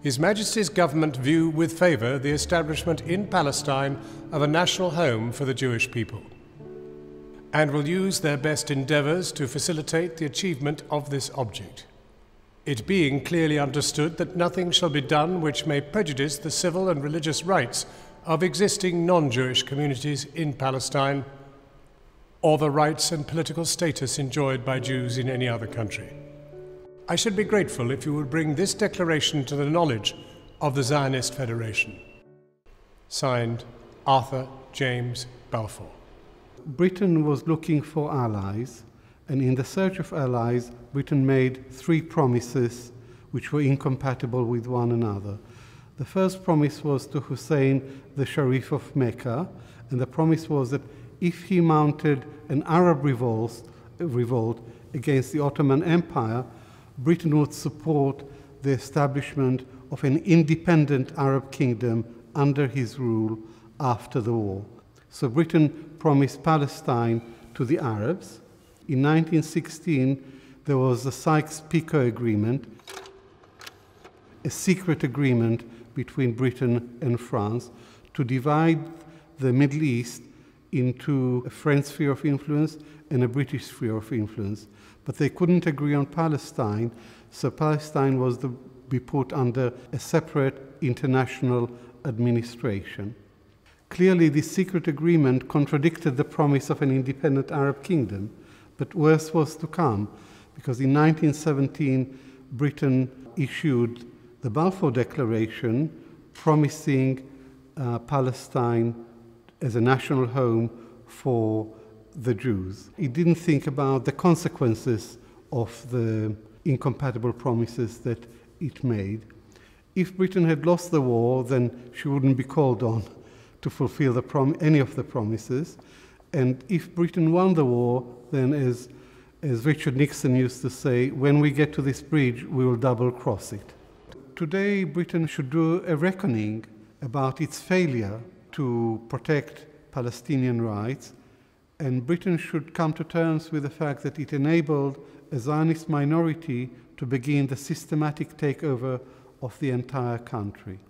His Majesty's government view with favour the establishment in Palestine of a national home for the Jewish people, and will use their best endeavours to facilitate the achievement of this object. It being clearly understood that nothing shall be done which may prejudice the civil and religious rights of existing non Jewish communities in Palestine, or the rights and political status enjoyed by Jews in any other country. I should be grateful if you would bring this declaration to the knowledge of the Zionist Federation. Signed, Arthur James Balfour. Britain was looking for allies, and in the search of allies, Britain made three promises which were incompatible with one another. The first promise was to Hussein, the Sharif of Mecca, and the promise was that if he mounted an Arab revolt, revolt against the Ottoman Empire, Britain would support the establishment of an independent Arab kingdom under his rule after the war. So Britain promised Palestine to the Arabs. In 1916, there was the Sykes-Picot Agreement, a secret agreement between Britain and France to divide the Middle East into a French sphere of influence and a British sphere of influence but they couldn't agree on Palestine, so Palestine was to be put under a separate international administration. Clearly, this secret agreement contradicted the promise of an independent Arab kingdom, but worse was to come, because in 1917, Britain issued the Balfour Declaration promising uh, Palestine as a national home for the Jews. He didn't think about the consequences of the incompatible promises that it made. If Britain had lost the war, then she wouldn't be called on to fulfill prom- any of the promises. And if Britain won the war, then as, as Richard Nixon used to say, when we get to this bridge, we will double cross it. Today, Britain should do a reckoning about its failure to protect Palestinian rights and Britain should come to terms with the fact that it enabled a Zionist minority to begin the systematic takeover of the entire country.